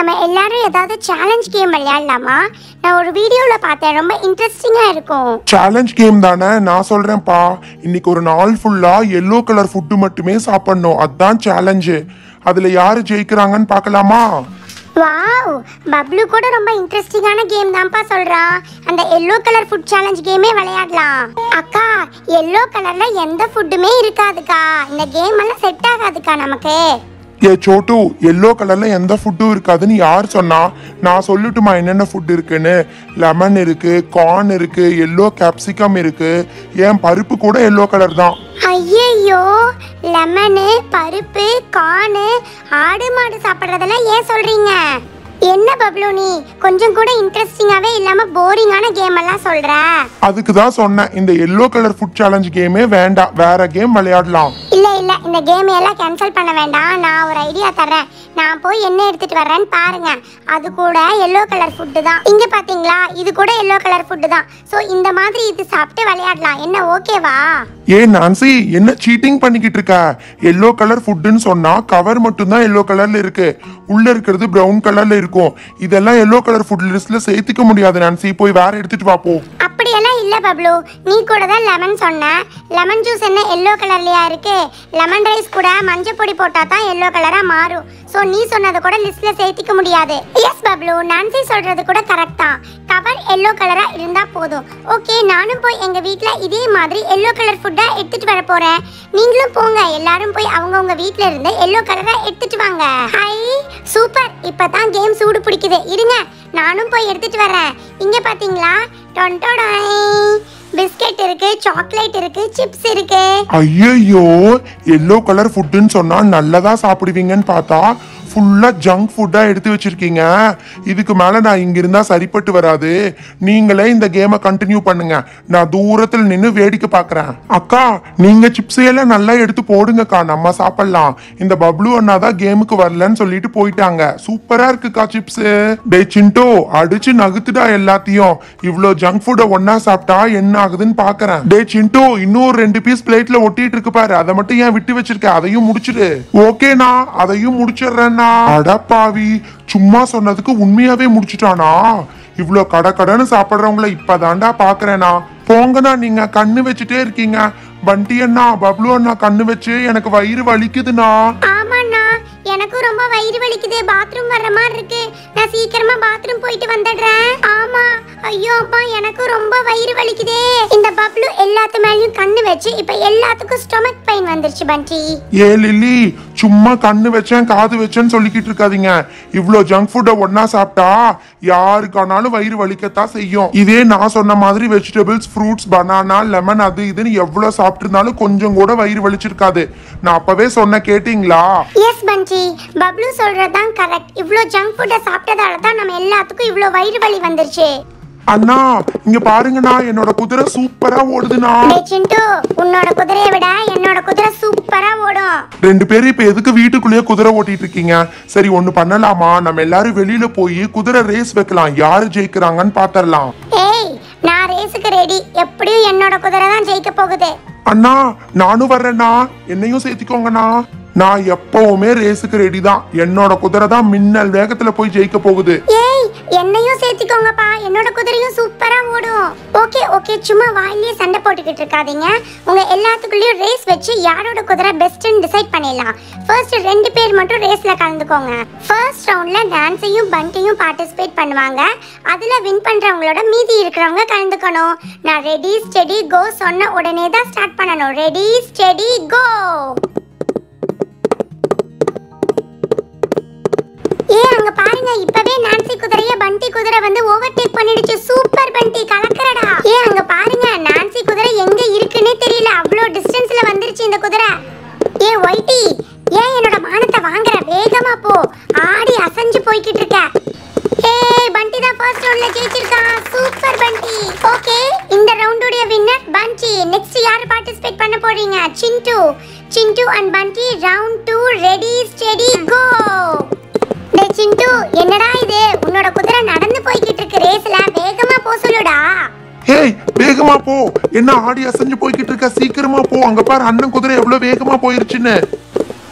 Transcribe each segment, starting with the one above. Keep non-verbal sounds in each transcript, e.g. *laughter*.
நம்ம எல்லாரும் ஏதாவது சேலஞ்ச் கேம் விளையாடலாமா? நான் ஒரு வீடியோல பார்த்தேன் ரொம்ப இன்ட்ரெஸ்டிங்கா இருக்கும். சேலஞ்ச் கேம் தானே? நான் சொல்றேன்ப்பா. இன்னைக்கு ஒரு நாள் ஃபுல்லா எல்லோ கலர் ஃபுட்டு மட்டுமே சாப்பிடணும். அதான் சேலஞ்சு அதுல யாரு ஜெயிக்கிறாங்கன்னு பார்க்கலாமா? வாவ் பப்ளு கூட ரொம்ப இன்ட்ரெஸ்டிங்கான கேம் தான்ப்பா சொல்றான் அந்த எல்லோ கலர் ஃபுட் சேலஞ்ச் கேமே விளையாடலாம். அக்கா எல்லோ கலர்ல எந்த ஃபுட்டுமே இருக்காதுக்கா. இந்த கேம் எல்லாம் செட் ஆகாதுக்கா நமக்கு. ஏ சோட்டு எல்லோ கலர்ல எந்த ஃபுட்டும் இருக்காதுன்னு யார் சொன்னா நான் சொல்லட்டுமா என்னென்ன ஃபுட் இருக்குன்னு? லெமன் இருக்கு கார்ன் இருக்கு எல்லோ கேப்சிகம் இருக்கு. ஏன் பருப்பு கூட எல்லோ கலர் தான். ஐயையோ லெமனு பருப்பு கார்னு ஆடு மாடு சாப்பிட்றதெல்லாம் ஏன் சொல்றீங்க? என்ன பப்ளு நீ? கொஞ்சம் கூட இன்ட்ரெஸ்டிங்காவே இல்லாம போரிங்கான கேம் எல்லாம் சொல்ற? அதுக்கு தான் சொன்னேன் இந்த எல்லோ கலர் ஃபுட் சேலஞ்ச் கேமே வேண்டாம் வேற கேம் விளையாடலாம். இந்த கேம் எல்லாம் கேன்சல் பண்ண வேண்டாம். நான் ஒரு ஐடியா தரேன் நான் போய் என்ன எடுத்துட்டு வர்றேன்னு பாருங்க. அது கூட எல்லோ கலர் ஃபுட்டு தான். இங்க பாத்தீங்களா? இது கூட எல்லோ கலர் ஃபுட்டு தான். ஸோ இந்த மாதிரி இது சாப்பிட்டு விளையாடலாம். என்ன ஓகேவா ஏன் நான்சி என்ன சீட்டிங் பண்ணிக்கிட்டு இருக்க? எல்லோ கலர் ஃபுட்டுன்னு சொன்னா கவர் மட்டும்தான் எல்லோ கலர்ல இருக்கு. உள்ள இருக்கிறது பிரவுன் கலர்ல இருக்கும். இதெல்லாம் எல்லோ கலர் ஃபுட் லிஸ்ட்ல சேர்த்துக்க முடியாது நான்சி. போய் வேற எடுத்துட்டு வா போ. அப்படியெல்லாம் இல்ல பப்ளு. நீ கூட தான் லெமன் சொன்ன. லெமன் ஜூஸ் என்ன எல்லோ கலர்லயா இருக்கு? லெமன் ரைஸ் கூட மஞ்சள் பொடி போட்டா தான் எல்லோ கலரா மாறும். சோ நீ சொன்னது கூட லிஸ்ட்ல சேர்த்திக்க முடியாது. எஸ் பப்ளு. நான்சி சொல்றது கூட கரெக்ட் தான். கவர் எல்லோ கலரா இருந்தா போதும். ஓகே நானும் போய் எங்க வீட்ல இதே மாதிரி எல்லோ கலர் ஃபுட் ஃபுட்டா எடுத்துட்டு வர போறேன். நீங்களும் போங்க. எல்லாரும் போய் அவங்கவுங்க வீட்ல இருந்து எல்லோ கலரா எடுத்துட்டு வாங்க. ஹை சூப்பர் இப்பதான் கேம் சூடு பிடிக்குது. இருங்க. நானும் போய் எடுத்துட்டு வரேன். இங்க பாத்தீங்களா? டொன்டோடாய் பிஸ்கெட் இருக்கு சாக்லேட் இருக்கு சிப்ஸ் இருக்கு. ஐயோ எல்லோ கலர் ஃபுட்டுன்னு சொன்னா நல்லதா சாப்பிடுவீங்கன்னு பார்த்தா ஃபுல்லாக ஜங்க் ஃபுட்டாக எடுத்து வச்சுருக்கீங்க. இதுக்கு மேலே நான் இங்கே இருந்தால் சரிப்பட்டு வராது. நீங்களே இந்த கேமை கண்டினியூ பண்ணுங்க. நான் தூரத்தில் நின்று வேடிக்கை பார்க்குறேன் அக்கா நீங்கள் சிப்ஸையெல்லாம் நல்லா எடுத்து போடுங்கக்கா. நம்ம சாப்பிட்லாம். இந்த பப்ளு அண்ணா தான் கேமுக்கு வரலன்னு சொல்லிட்டு போயிட்டாங்க. சூப்பராக இருக்குக்கா சிப்ஸு டே சிண்டோ அடிச்சு நகுத்துடா எல்லாத்தையும். இவ்வளோ ஜங்க் ஃபுட்டை ஒன்றா சாப்பிட்டா என்ன ஆகுதுன்னு பார்க்குறேன் டே சிண்டோ இன்னும் ஒரு ரெண்டு பீஸ் பிளேட்டில் ஒட்டிட்டு இருக்கு பாரு. அதை மட்டும் ஏன் விட்டு வச்சிருக்க? அதையும் முடிச்சிடு. ஓகேண்ணா அதையும் முடிச்சிடுறேன் முடிச்சிடுறேண்ணா அடப்பாவி சும்மா சொன்னதுக்கு உண்மையாவே முடிச்சிட்டானா? இவ்ளோ கடை கடைன்னு சாப்பிடுறவங்கள இப்பதான்டா பாக்குறேனா? போங்கண்ணா நீங்க கண்ணு வச்சுட்டே இருக்கீங்க. பண்டி அண்ணா பப்ளு அண்ணா கண்ணு வச்சு எனக்கு வயிறு வலிக்குதுண்ணா. ஆமாண்ணா எனக்கும் ரொம்ப வயிறு வலிக்குது. பாத்ரூம் வர்ற மாதிரி இருக்கு. நான் சீக்கிரமா பாத்ரூம் போயிட்டு வந்துடுறேன். ஆமா ஐயோ அப்பா எனக்கும் ரொம்ப வயிறு வலிக்குதே. இந்த பப்ளு எல்லாத்து மேலயும் கண்ணு வச்சு இப்ப எல்லாத்துக்கும் ஸ்டொமக் பெயின் வந்துருச்சு பண்டி. ஏ லில்லி சும்மா கண்ணு வச்சேன் காது வச்சேன்னு சொல்லிக்கிட்டு இருக்காதீங்க. இவ்ளோ ஜங்க் ஃபுட்டை ஒண்ணா சாப்பிட்டா யாருக்கானாலும் வயிறு வலிக்கத்தான் செய்யும். இதே நான் சொன்ன மாதிரி வெஜிடபிள்ஸ் ஃப்ரூட்ஸ் பனானா லெமன் அது இதுன்னு எவ்வளவு சாப்பிட்டிருந்தாலும் கொஞ்சம் கூட வயிறு வலிச்சிருக்காது. நான் அப்பவே சொன்ன கேட்டீங்களா? எஸ் பஞ்சி பப்ளு சொல்றதுதான் கரெக்ட் இவ்ளோ ஜங்க் ஃபுட்டை சாப்பிட்டதால தான் நம்ம எல்லாத்துக்கும் இவ்ளோ வயிறு வலி வந்துருச்சு. அண்ணா இங்க பாருங்கண்ணா என்னோட குதிரை சூப்பரா ஓடுதுண்ணா. டேய் சிண்டு உன்னோட குதிரையை விட என்னோட குதிரை சூப்பரா ஓடும். ரெண்டு பேரும் இப்ப எதுக்கு வீட்டுக்குள்ளேயே குதிரை ஓட்டிட்டு இருக்கீங்க சரி ஒண்ணு பண்ணலாமா? நம்ம எல்லாரும் வெளியில போய் குதிரை ரேஸ் வைக்கலாம். யாரு ஜெயிக்கிறாங்கன்னு பாத்திரலாம். ஏய் நான் ரேஸுக்கு ரெடி எப்படியும் என்னோட குதிரை தான் ஜெயிக்க போகுது. அண்ணா நானும் வர்றேண்ணா. என்னையும் சேர்த்திக்கோங்கண்ணா. நான் எப்பவுமே ரேஸுக்கு ரெடி தான். என்னோட குதிரை தான் மின்னல் வேகத்துல போய் ஜெயிக்க போகுது. ஏய் என்னையும் சேர்த்துக்கோங்கப்பா. என்னோட குதிரையும் சூப்பரா ஓடும். ஓகே ஓகே சும்மா வாயிலே சண்டை போட்டுக்கிட்டு இருக்காதீங்க. உங்க எல்லாத்துக்குள்ளேயும் ரேஸ் வச்சு யாரோட குதிரை பெஸ்ட்னு டிசைட் பண்ணிடலாம். ஃபர்ஸ்ட் ரெண்டு பேர் மட்டும் ரேஸ்ல கலந்துக்கோங்க. ஃபர்ஸ்ட் ரவுண்ட்ல டான்ஸையும் பண்டையும் பார்ட்டிசிபேட் பண்ணுவாங்க. அதுல வின் பண்றவங்களோட மீதி இருக்கிறவங்க கலந்துக்கணும். நான் ரெடி ஸ்டெடி கோ சொன்ன உடனே தான் ஸ்டார்ட் பண்ணணும். ரெடி ஸ்டெடி கோ அங்க பாருங்க இப்பவே நான்சி குதிரைய பண்டி குதிரை வந்து ஓவர்டேக் பண்ணிடுச்சு. சூப்பர் பண்டி கலக்கறடா. ஏ அங்க பாருங்க நான்சி குதிரை எங்க இருக்குன்னே தெரியல. அவ்வளோ டிஸ்டன்ஸ்ல வந்துருச்சு இந்த குதிரை. ஏ ஒயிட்டி ஏன் என்னோட மானத்தை வாங்குற வேகமா போ. ஆடி அசைஞ்சு போய்கிட்டு இருக்க. ஏய் பண்டி தான் ஃபர்ஸ்ட் ரவுண்ட்ல ஜெயிச்சிருக்கான் சூப்பர் பண்டி. ஓகே இந்த ரவுண்டுடைய வின்னர் பண்டி. நெக்ஸ்ட் யார் பார்ட்டிசிபேட் பண்ண போறீங்க? Sindu Sindu and Pandi round 2 ready steady go Sindu என்னடா இது? உன்னோட குதிரை நடந்து போய்கிட்டு இருக்கு ரேஸ்ல. வேகமா போ சொல்லுடா. ஏய் வேகமா போ. என்ன ஆடி அசைஞ்சு போய்கிட்டு இருக்க? சீக்கிரமா போ. அங்க பாரு அண்ணன் குதிரை எவ்வளவு வேகமா போயிருச்சுன்னு.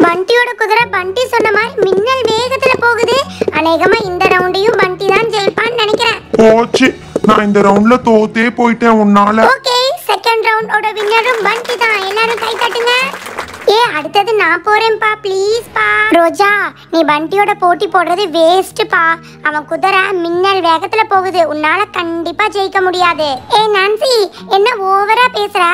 பண்டியோட குதிரை பண்டி சொன்ன மாதிரி மின்னல் வேகத்துல போகுது. அநேகமா இந்த ரவுண்டையும் பண்டி தான் ஜெயிப்பான்னு நினைக்கிறேன். போச்சு. நான் இந்த ரவுண்ட்ல தோத்தே போயிட்டேன் உன்னால. ஓகே செகண்ட் ரவுண்டோட வின்னரும் பண்டி தான். எல்லாரும் கை தட்டுங்க. அடுத்தது நான் போறேன்ப்பா ப்ளீஸ் பா ரோஜா நீ பண்டியோட போட்டி போடுறது வேஸ்ட் பா அவன் குதிரை மின்னல் வேகத்துல போகுது. உன்னால கண்டிப்பா ஜெயிக்க முடியாது. ஏ நான்சி என்ன ஓவரா பேசுற?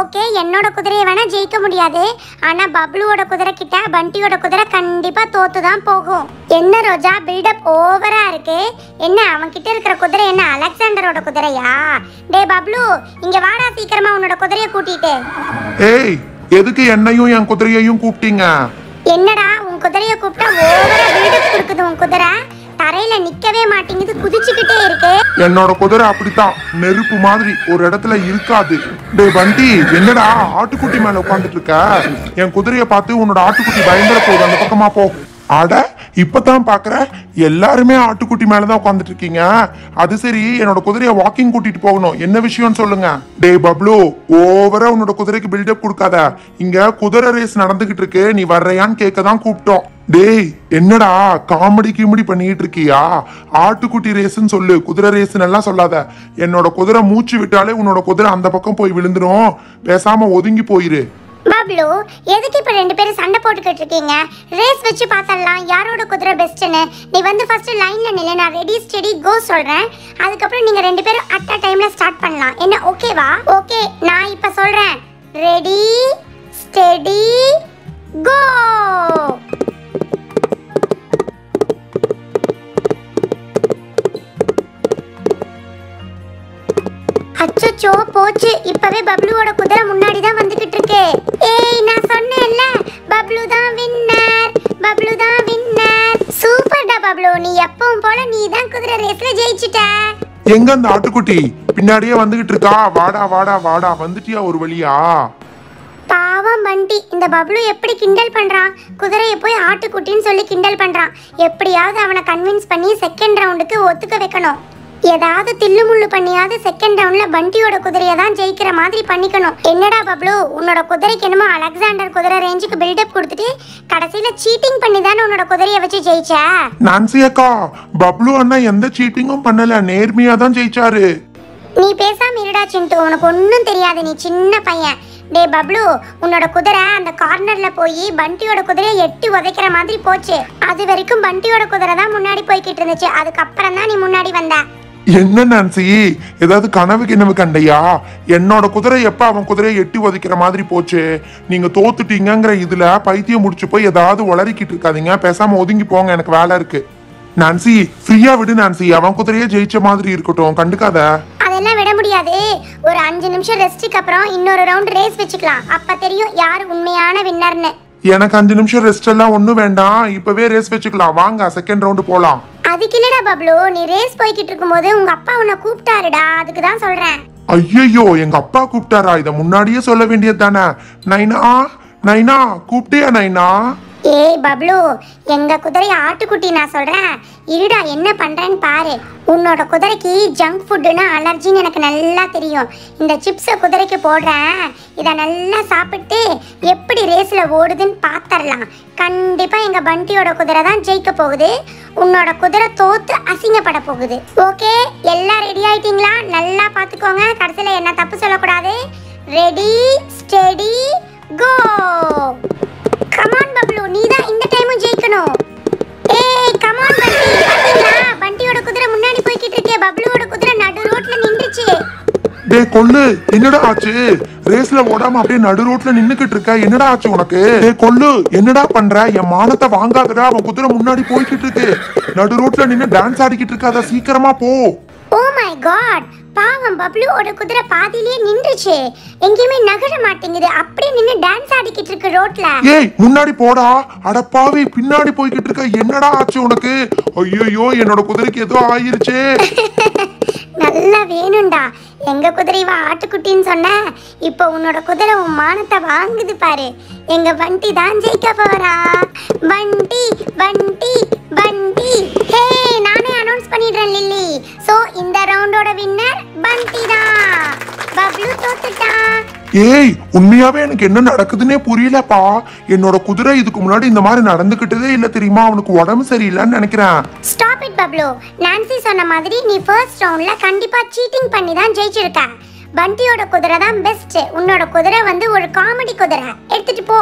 ஓகே என்னோட குதிரையை வேணா ஜெயிக்க முடியாது. ஆனா பப்ளுவோட குதிரை கிட்ட பண்டியோட குதிரை கண்டிப்பா தோத்து தான் போகும். என்ன ரோஜா பில்டப் ஓவரா இருக்கு? என்ன அவன் கிட்ட இருக்கிற குதிரை என்ன அலெக்சாண்டரோட குதிரையா? டே பப்ளு இங்க வாடா சீக்கிரமா உன்னோட குதிரையை கூட்டிட்டு. ஏய் எதுக்கு என்னையும் என் குதிரையையும் கூப்பிட்டீங்க? என்னடா உன் குதிரைய கூப்பிட்டா ஓவரா பில்டப் கொடுக்குது உன் குதிரை. தரையில நிக்கவே மாட்டேங்குது குதிச்சுக்கிட்டே இருக்கு. என்னோட குதிரை அப்படித்தான் நெருப்பு மாதிரி ஒரு இடத்துல இருக்காது. டேய் பண்டி என்னடா ஆட்டுக்குட்டி மேல உட்காந்துட்டு இருக்க? என் குதிரைய பார்த்து உன்னோட ஆட்டுக்குட்டி பயங்கர போகுது அந்த பக்கமா போ. அட இப்பதான் பாக்குற? எல்லாருமே ஆட்டுக்குட்டி மேலதான் உட்காந்துட்டு இருக்கீங்க அது சரி என்னோட குதிரைய வாக்கிங் கூட்டிட்டு போகணும். என்ன விஷயம்னு சொல்லுங்க. டேய் பப்ளு ஓவரா உன்னோட குதிரைக்கு பில்டப் கொடுக்காத. இங்க குதிரை ரேஸ் நடந்துகிட்டு இருக்கு நீ வர்றையான்னு கேட்க தான் கூப்பிட்டோம். டேய் என்னடா காமெடி கிமெடி பண்ணிட்டு இருக்கியா ஆட்டுக்குட்டி ரேஸ்ன்னு சொல்லு குதிரை ரேஸ்ன்னு எல்லாம் சொல்லாத. என்னோட குதிரை மூச்சு விட்டாலே உன்னோட குதிரை அந்த பக்கம் போய் விழுந்துடும் பேசாம ஒதுங்கி போயிரு. பப்ளு எதுக்கு இப்போ ரெண்டு பேரும் சண்டை போட்டுக்கிட்டு இருக்கீங்க? ரேஸ் வச்சு பார்த்தரலாம் யாரோட குதிரை பெஸ்ட்னு நீ வந்து ஃபர்ஸ்ட் லைன்ல நில்லு. நான் ரெடி ஸ்டெடி கோ சொல்றேன். அதுக்கப்புறம் நீங்க ரெண்டு பேரும் அட் அ டைம்ல ஸ்டார்ட் பண்ணலாம். என்ன ஓகேவா ஓகே நான் இப்போ சொல்றேன். ரெடி ஸ்டெடி கோ அச்சச்சோ போச்சு. இப்பவே பப்ளுவோட குதிரை முன்னாடி தான் வந்துகிட்டு இருக்கு ஏய் நான் சொன்னேன்ல பப்ளு தான் வின்னர் பப்ளு தான் வின்னர் சூப்பர்டா பப்ளு. நீ எப்பவும் போல நீ தான் குதிரை ரேஸ்ல ஜெயிச்சிட்ட. எங்க அந்த ஆட்டுக்குட்டி? பின்னாடியே வந்துகிட்டு இருக்கா வாடா வாடா வாடா. வந்துட்டியா ஒரு வழியா? பாவம் பண்டி இந்த பப்ளு எப்படி கிண்டல் பண்றான்? குதிரையை போய் ஆட்டுக்குட்டின்னு சொல்லி கிண்டல் பண்றான். எப்படியாவது அவனை கன்வின்ஸ் பண்ணி செகண்ட் ரவுண்டுக்கு ஒத்துக்க வைக்கணும். ஏதாவது தில்லுமுள்ளு பண்ணியாவது செகண்ட் ரவுண்ட்ல பண்டியோட குதிரையை தான் ஜெயிக்கிற மாதிரி பண்ணிக்கணும். என்னடா பப்ளு உன்னோட குதிரைக்கு என்னமோ அலெக்சாண்டர் குதிரை ரேஞ்சுக்கு பில்டப் கொடுத்துட்டு கடைசியில சீட்டிங் பண்ணி தானே உன்னோட குதிரையை வச்சு ஜெயிச்ச? நான்சி அக்கா பப்ளு அண்ணா எந்த சீட்டிங்கும் பண்ணல நேர்மையா தான் ஜெயிச்சாரு. நீ பேசாம இருடா சிண்டு உனக்கு ஒன்றும் தெரியாது நீ சின்ன பையன். டே பப்ளு உன்னோட குதிரை அந்த கார்னர்ல போய் பண்டியோட குதிரையை எட்டி உதைக்கிற மாதிரி போச்சு. அது வரைக்கும் பண்டியோட குதிரை தான் முன்னாடி போய்கிட்டு இருந்துச்சு. அதுக்கப்புறம் தான் நீ முன்னாடி வந்த. என்ன நான்சி ஏதாவது கனவு கிணவு கண்டையா? என்னோட குதிரை எப்ப அவன் குதிரையை எட்டி உதைக்கிற மாதிரி போச்சு? நீங்க தோத்துட்டீங்கங்கிற இதுல பைத்தியம் முடிச்சு போய் ஏதாவது உளறிக்கிட்டு இருக்காதீங்க. பேசாம ஒதுங்கி போங்க எனக்கு வேலை இருக்கு. நான்சி ஃப்ரீயா விடு நான்சி அவன் குதிரையே ஜெயிச்ச மாதிரி இருக்கட்டும். கண்டுக்காத. அதெல்லாம் விட முடியாது. ஒரு அஞ்சு நிமிஷம் ரெஸ்ட்டுக்கு அப்புறம் இன்னொரு ரவுண்ட் ரேஸ் வச்சுக்கலாம். அப்ப தெரியும் யார் உண்மையான வின்னர்னு எனக்கு அஞ்சு நிமிஷம் ரெஸ்ட் எல்லாம் ஒண்ணும் வேண்டாம். இப்பவே ரேஸ் வச்சுக்கலாம். வாங்க செகண்ட் ரவுண்டு போலாம். அதுக்கு இல்லடா பப்ளு? நீ ரேஸ் போய்கிட்டு இருக்கும்போது உங்க அப்பா உன்னை கூப்பிட்டாருடா. அதுக்கு தான் சொல்றேன். ஐயையோ எங்க அப்பா கூப்பிட்டாரா? இத முன்னாடியே சொல்ல வேண்டியது தானே? நைனா? நைனா? கூப்பிட்டியா நைனா? ஏய் பப்ளு எங்க குதிரை ஆட்டுக்குட்டி நான் சொல்றேன். இருடா என்ன பண்றேன்னு பாரு. உன்னோட குதிரைக்கு ஜங்க் ஃபுட்டுனா அலர்ஜின்னு எனக்கு நல்லா தெரியும். இந்த சிப்ஸை குதிரைக்கு போடுறேன். இதை நல்லா சாப்பிட்டு எப்படி ரேஸில் ஓடுதுன்னு பார்த்தரலாம் கண்டிப்பாக எங்கள் பண்டியோட குதிரை தான் ஜெயிக்க போகுது. உன்னோட குதிரை தோத்து அசிங்கப்பட போகுது. ஓகே? எல்லாம் ரெடி ஆயிட்டீங்களா? நல்லா பார்த்துக்கோங்க கடைசியில் என்ன தப்பு சொல்லக்கூடாது? ரெடி ஸ்டெடி கோ பப்ளு நீ தான் இந்த டைமும் ஜெயிக்கணும். ஏய் கமான் பண்டி. பாத்தீங்களா? பண்டியோட குதிரை முன்னாடி போய்கிட்டு இருக்கே. பப்ளுவோட குதிரை நடு ரோட்ல நின்றுச்சு. டேய் கொல்லு. என்னடா ஆச்சு? ரேஸ்ல ஓடாம அப்படியே நடு ரோட்ல நின்னுக்கிட்டு இருக்க. என்னடா ஆச்சு உனக்கு? டேய் கொல்லு. என்னடா பண்ற? என் மானத்தை வாங்காதடா. அவன் குதிரை முன்னாடி போய்கிட்டு இருக்கு. நடு ரோட்ல நின்னு டான்ஸ் ஆடிக்கிட்டு இருக்காத. சீக்கிரமா போ. ஓ மை காட் பாவம் பப்ளுவோட குதிரை பாதியிலேயே நின்றுச்சு. எங்கேயுமே நகர மாட்டேங்குது. அப்படியே நின்னு டான்ஸ் ஆடிக்கிட்டு இருக்கு ரோட்ல. ஏய் முன்னாடி போடா. அடப்பாவி பின்னாடி போய்கிட்டு இருக்க. என்னடா ஆச்சு உனக்கு? ஐயோ என்னோட குதிரைக்கு ஏதோ ஆயிருச்சே. *laughs* நல்லா வேணும்டா. எங்க குதிரைவா ஆட்டுக்குட்டின்னு சொன்ன. இப்போ உன்னோட குதிரை உன் மானத்தை வாங்குது பாரு. எங்க வண்டி தான் ஜெயிக்க போறா. வண்டி வண்டி வண்டி. பண்ணிடுறேன் லில்லி. சோ இந்த ரவுண்டோட வின்னர் பண்டி தான். பப்ளு தோத்துட்டான் ஏய் உண்மையாவே எனக்கு என்ன நடக்குதுன்னே புரியலப்பா. என்னோட குதிரை இதுக்கு முன்னாடி இந்த மாதிரி நடந்துகிட்டதே இல்ல தெரியுமா? அவனுக்கு உடம்பு சரியில்லைன்னு நினைக்கிறேன். Stop it Bablu. நான்சி சொன்ன மாதிரி நீ ஃபர்ஸ்ட் ரவுண்ட்ல கண்டிப்பா சீட்டிங் பண்ணி தான் ஜெயிச்சிருக்க. பண்டியோட குதிரை தான் பெஸ்ட் உன்னோட குதிரை வந்து ஒரு காமெடி குதிரை. எடுத்துட்டு போ.